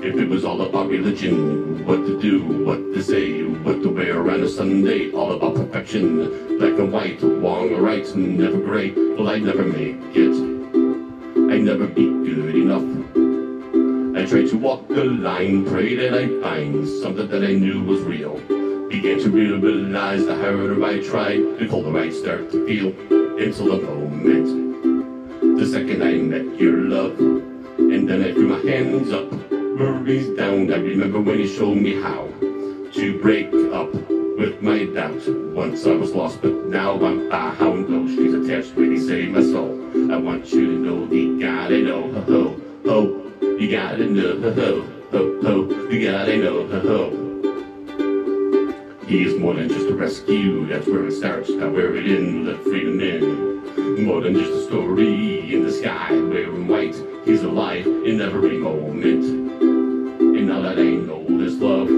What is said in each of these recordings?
If it was all about religion, what to do, what to say, what to wear on a Sunday, all about perfection, black and white, wrong or right, never gray, well I'd never make it. I'd never be good enough. I tried to walk the line, pray that I find something that I knew was real. Began to realize the harder I tried, the colder I'd start to feel, until the moment, the second I met your love. And then I threw my hands up, worries down. I remember when you showed me how to break up with my doubts. Once I was lost, but now I'm found. Oh, Those strings attached really save my soul. I want you to know you gotta know, ho ho ho. You gotta know, ho ho ho ho. You gotta know, ho ho. He is more than just a rescue, that's where it starts. Now wear it in, let freedom in. More than just a story in the sky, wearing white. He's alive in every moment. And now that I know this love,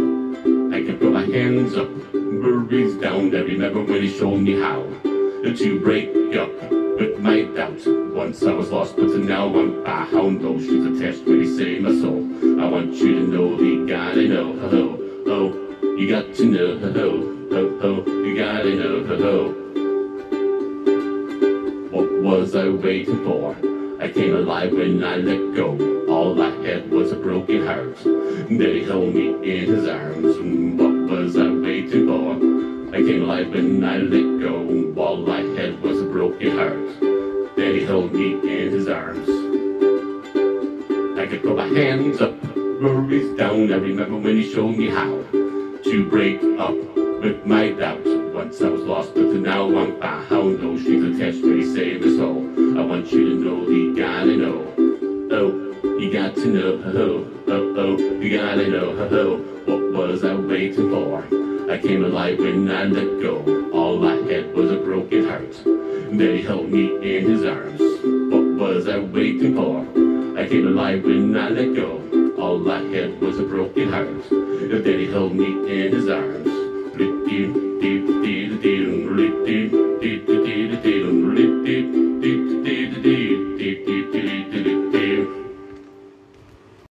I can put my hands up, worries down. I remember when he showed me how to break up with my doubts. Once I was lost, but now I'm found. Those strings attached really save my soul. I want you to know you gotta know. Oh, oh. You got to know, ho, ho, ho, you gotta know, ho. What was I waiting for? I came alive when I let go. All I had was a broken heart. Then he held me in his arms. What was I waiting for? I came alive when I let go. All I had was a broken heart. Then he held me in his arms. I could put my hands up, worries down. I remember when he showed me how to break up with my doubts. Once I was lost, but now I'm found. Oh, no strings attached, really save my soul. I want you to know you gotta know. Oh, you got to know. Oh, oh, oh, you gotta know. Oh, what was I waiting for? I came alive when I let go. All I had was a broken heart. Then he held me in his arms. What was I waiting for? I came alive when I let go. All I had Thank you.